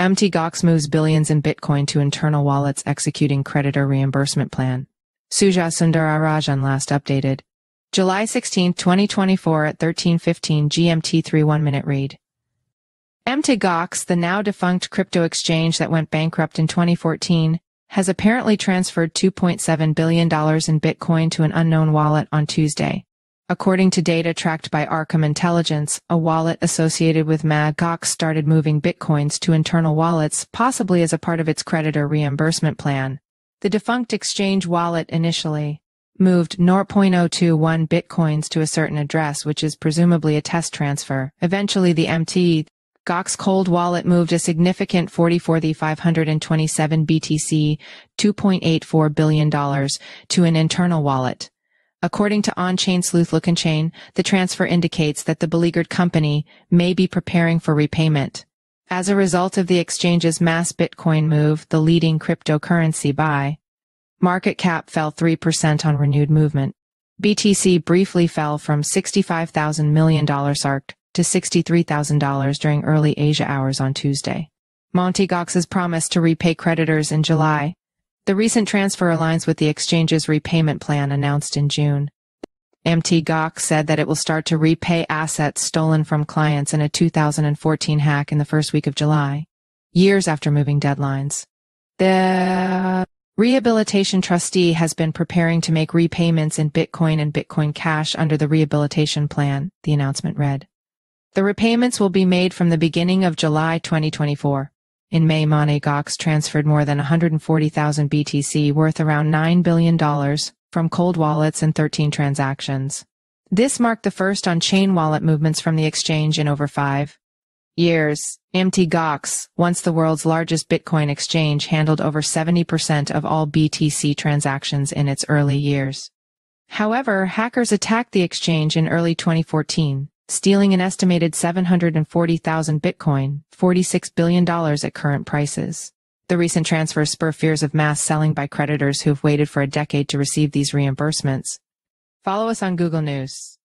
Mt. Gox moves billions in Bitcoin to internal wallets executing creditor reimbursement plan. Sujha Sundararajan last updated. July 16, 2024 at 1315 GMT 3 1 minute read. Mt. Gox, the now defunct crypto exchange that went bankrupt in 2014, has apparently transferred $2.7 billion in Bitcoin to an unknown wallet on Tuesday. According to data tracked by Arkham Intelligence, a wallet associated with Mt. Gox started moving bitcoins to internal wallets, possibly as a part of its creditor reimbursement plan. The defunct exchange wallet initially moved 0.021 bitcoins to a certain address, which is presumably a test transfer. Eventually, the Mt. Gox Cold Wallet moved a significant 44,527 BTC, $2.84 billion, to an internal wallet. According to on-chain sleuth Lookonchain, the transfer indicates that the beleaguered company may be preparing for repayment. As a result of the exchange's mass Bitcoin move, the leading cryptocurrency by, market cap fell 3% on renewed movement. BTC briefly fell from $65,000 million to $63,000 during early Asia hours on Tuesday. Mt. Gox's promise to repay creditors in July the recent transfer aligns with the exchange's repayment plan announced in June. Mt. Gox said that it will start to repay assets stolen from clients in a 2014 hack in the first week of July, years after moving deadlines. The Rehabilitation Trustee has been preparing to make repayments in Bitcoin and Bitcoin Cash under the rehabilitation plan, the announcement read. The repayments will be made from the beginning of July 2024. In May, Mt. Gox transferred more than 140,000 BTC worth around $9 billion from cold wallets in 13 transactions. This marked the first on-chain wallet movements from the exchange in over five years. Mt. Gox, once the world's largest Bitcoin exchange, handled over 70% of all BTC transactions in its early years. However, hackers attacked the exchange in early 2014, stealing an estimated 740,000 Bitcoin, $46 billion at current prices. The recent transfers spur fears of mass selling by creditors who have waited for a decade to receive these reimbursements. Follow us on Google News.